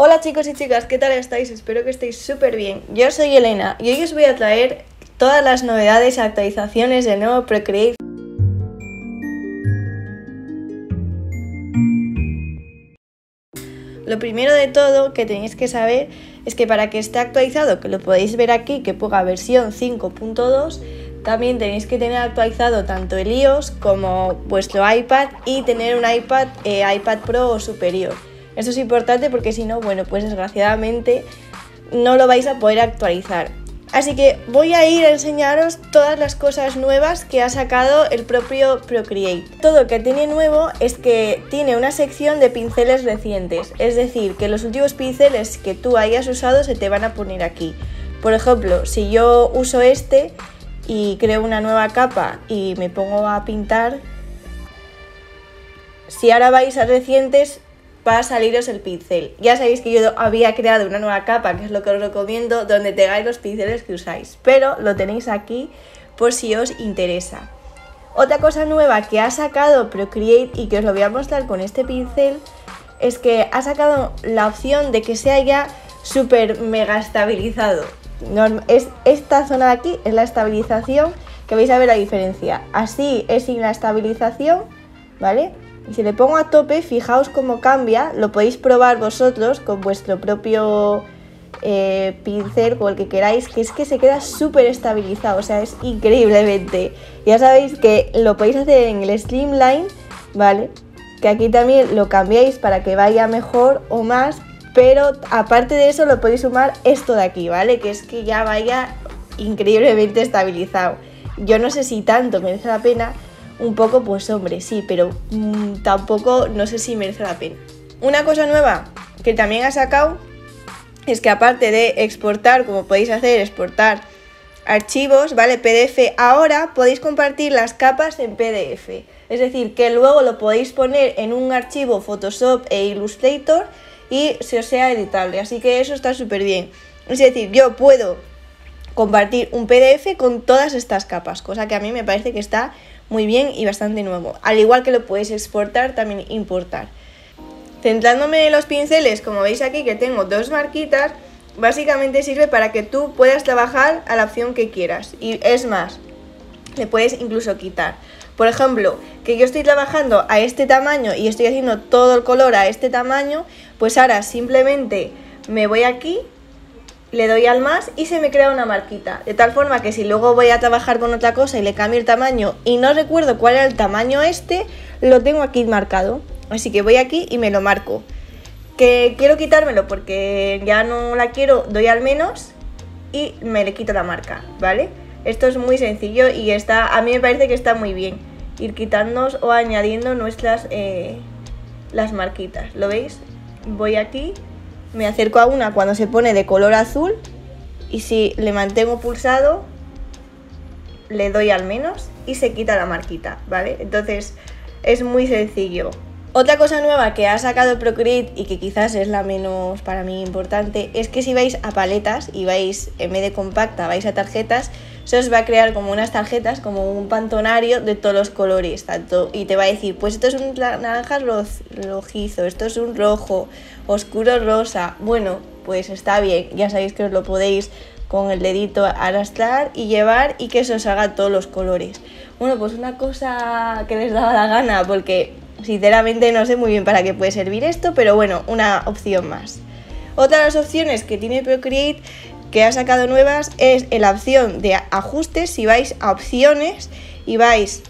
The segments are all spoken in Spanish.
Hola chicos y chicas, ¿qué tal estáis? Espero que estéis súper bien. Yo soy Elena y hoy os voy a traer todas las novedades y actualizaciones del nuevo Procreate. Lo primero de todo que tenéis que saber es que para que esté actualizado, que lo podéis ver aquí, que ponga versión 5.2, también tenéis que tener actualizado tanto el iOS como vuestro iPad y tener un iPad, eh, iPad Pro o superior. Esto es importante porque si no, bueno, pues desgraciadamente no lo vais a poder actualizar. Así que voy a ir a enseñaros todas las cosas nuevas que ha sacado el propio Procreate. Todo lo que tiene nuevo es que tiene una sección de pinceles recientes, es decir, que los últimos pinceles que tú hayas usado se te van a poner aquí. Por ejemplo, si yo uso este y creo una nueva capa y me pongo a pintar, si ahora vais a recientes va a saliros el pincel. Ya sabéis que yo había creado una nueva capa, que es lo que os recomiendo, donde tengáis los pinceles que usáis, pero lo tenéis aquí por si os interesa. Otra cosa nueva que ha sacado Procreate y que os lo voy a mostrar con este pincel es que ha sacado la opción de que sea ya súper mega estabilizado. es esta zona de aquí es la estabilización que vais a ver la diferencia. Así es sin la estabilización, ¿vale? Y si le pongo a tope, fijaos cómo cambia, lo podéis probar vosotros con vuestro propio eh, pincel, con el que queráis, que es que se queda súper estabilizado, o sea, es increíblemente. Ya sabéis que lo podéis hacer en el Slimline, ¿vale? Que aquí también lo cambiáis para que vaya mejor o más, pero aparte de eso lo podéis sumar esto de aquí, ¿vale? Que es que ya vaya increíblemente estabilizado. Yo no sé si tanto merece la pena, un poco, pues hombre, sí, pero mm, tampoco no sé si merece la pena. Una cosa nueva que también ha sacado es que aparte de exportar, como podéis hacer, exportar archivos, ¿vale? PDF, ahora podéis compartir las capas en PDF. Es decir, que luego lo podéis poner en un archivo Photoshop e Illustrator y se os sea editable. Así que eso está súper bien. Es decir, yo puedo compartir un PDF con todas estas capas, cosa que a mí me parece que está muy bien y bastante nuevo. Al igual que lo puedes exportar, también importar. Centrándome en los pinceles, como veis aquí que tengo dos marquitas, básicamente sirve para que tú puedas trabajar a la opción que quieras. Y es más, le puedes incluso quitar. Por ejemplo, que yo estoy trabajando a este tamaño y estoy haciendo todo el color a este tamaño, pues ahora simplemente me voy aquí le doy al más y se me crea una marquita. De tal forma que si luego voy a trabajar con otra cosa y le cambio el tamaño y no recuerdo cuál era el tamaño este, lo tengo aquí marcado. Así que voy aquí y me lo marco. Que quiero quitármelo porque ya no la quiero, doy al menos y me le quito la marca, ¿vale? Esto es muy sencillo y está, a mí me parece que está muy bien. Ir quitándonos o añadiendo nuestras eh, las marquitas. ¿Lo veis? Voy aquí me acerco a una cuando se pone de color azul y si le mantengo pulsado le doy al menos y se quita la marquita, ¿vale? Entonces es muy sencillo. Otra cosa nueva que ha sacado Procreate y que quizás es la menos para mí importante es que si vais a paletas y vais en vez de compacta vais a tarjetas, se os va a crear como unas tarjetas, como un pantonario de todos los colores, tanto y te va a decir, pues esto es un naranja rojizo, esto es un rojo, oscuro rosa. Bueno, pues está bien, ya sabéis que os lo podéis con el dedito arrastrar y llevar y que se os haga todos los colores. Bueno, pues una cosa que les daba la gana, porque sinceramente no sé muy bien para qué puede servir esto, pero bueno, una opción más. Otra de las opciones que tiene Procreate que ha sacado nuevas es la opción de ajustes. Si vais a opciones y vais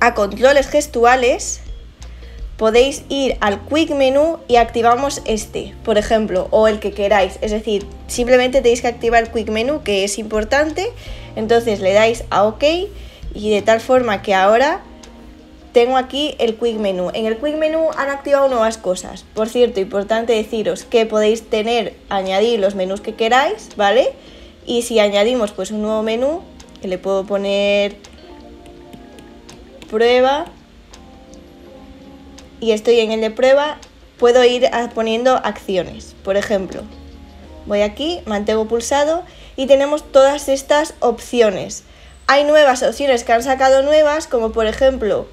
a controles gestuales, podéis ir al Quick Menu y activamos este, por ejemplo, o el que queráis. Es decir, simplemente tenéis que activar el Quick Menu, que es importante. Entonces le dais a OK y de tal forma que ahora tengo aquí el Quick Menu. En el Quick Menu han activado nuevas cosas. Por cierto, importante deciros que podéis tener, añadir los menús que queráis, ¿vale? Y si añadimos pues un nuevo menú, que le puedo poner prueba y estoy en el de prueba, puedo ir poniendo acciones. Por ejemplo, voy aquí, mantengo pulsado y tenemos todas estas opciones. Hay nuevas opciones que han sacado nuevas, como por ejemplo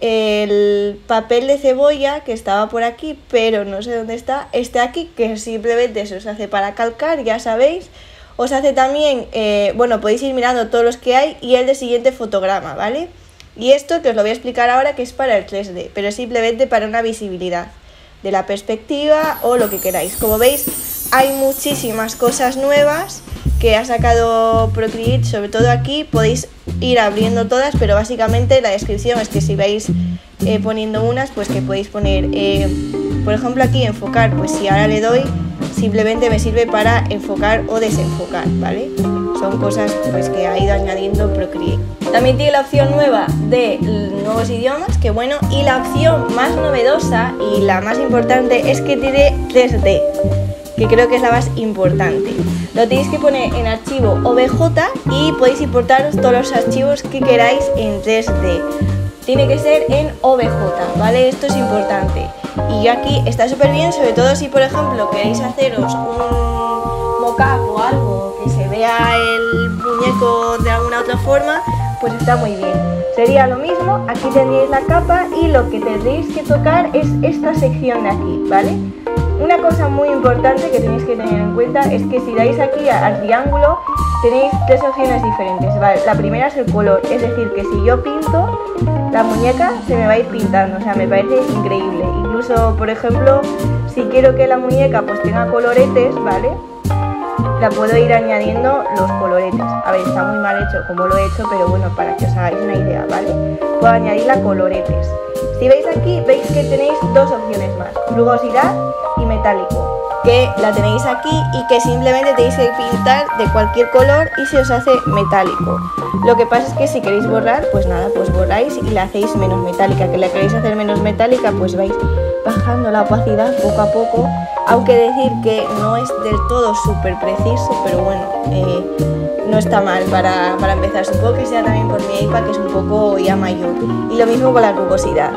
el papel de cebolla que estaba por aquí, pero no sé dónde está, este aquí, que simplemente se os hace para calcar, ya sabéis. Os hace también, eh, bueno, podéis ir mirando todos los que hay y el de siguiente fotograma, ¿vale? Y esto que os lo voy a explicar ahora que es para el 3D, pero es simplemente para una visibilidad de la perspectiva o lo que queráis. Como veis, hay muchísimas cosas nuevas que ha sacado Procreate, sobre todo aquí, podéis ir abriendo todas, pero básicamente la descripción es que si vais eh, poniendo unas, pues que podéis poner, eh, por ejemplo aquí enfocar, pues si ahora le doy, simplemente me sirve para enfocar o desenfocar, ¿vale? Son cosas pues que ha ido añadiendo Procreate. También tiene la opción nueva de nuevos idiomas, que bueno, y la opción más novedosa y la más importante es que tiene 3D, que creo que es la más importante. Lo tenéis que poner en archivo OBJ y podéis importaros todos los archivos que queráis en 3D. Tiene que ser en OBJ, ¿vale? Esto es importante. Y aquí está súper bien, sobre todo si por ejemplo queréis haceros un mockup o algo que se vea el muñeco de alguna otra forma, pues está muy bien. Sería lo mismo, aquí tendríais la capa y lo que tendréis que tocar es esta sección de aquí, ¿vale? Una cosa muy importante que tenéis que tener en cuenta es que si dais aquí al triángulo tenéis tres opciones diferentes. La primera es el color, es decir, que si yo pinto, la muñeca se me va a ir pintando, o sea, me parece increíble. Incluso, por ejemplo, si quiero que la muñeca pues tenga coloretes, ¿vale? La puedo ir añadiendo los coloretes. A ver, está muy mal hecho como lo he hecho, pero bueno, para que os hagáis una idea, ¿vale? Puedo añadirla coloretes. Si veis aquí, veis que tenéis dos opciones más, rugosidad metálico, que la tenéis aquí y que simplemente tenéis que pintar de cualquier color y se os hace metálico. Lo que pasa es que si queréis borrar, pues nada, pues borráis y la hacéis menos metálica. Que la queréis hacer menos metálica, pues vais bajando la opacidad poco a poco, aunque decir que no es del todo súper preciso, pero bueno, eh, no está mal para, para, empezar. Supongo que sea también por mi iPad, que es un poco ya mayor. Y lo mismo con la rugosidad.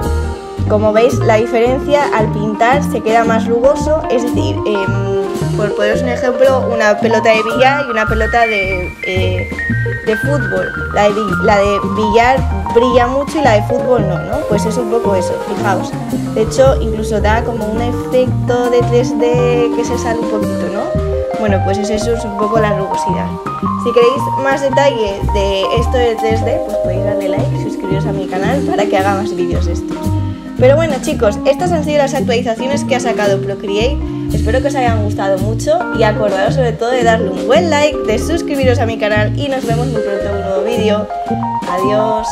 Como veis, la diferencia al pintar se queda más rugoso, es decir, em, por poneros un ejemplo, una pelota de billar y una pelota de, eh, de fútbol. La de, la de billar brilla mucho y la de fútbol no, ¿no? Pues es un poco eso, fijaos. De hecho, incluso da como un efecto de 3D que se sale un poquito, ¿no? Bueno, pues eso es un poco la rugosidad. Si queréis más detalle de esto de 3D, pues podéis darle like, y suscribiros a mi canal para que haga más vídeos estos. Pero bueno chicos, estas han sido las actualizaciones que ha sacado Procreate. Espero que os hayan gustado mucho y acordaros sobre todo de darle un buen like, de suscribiros a mi canal y nos vemos muy pronto en un nuevo vídeo. Adiós.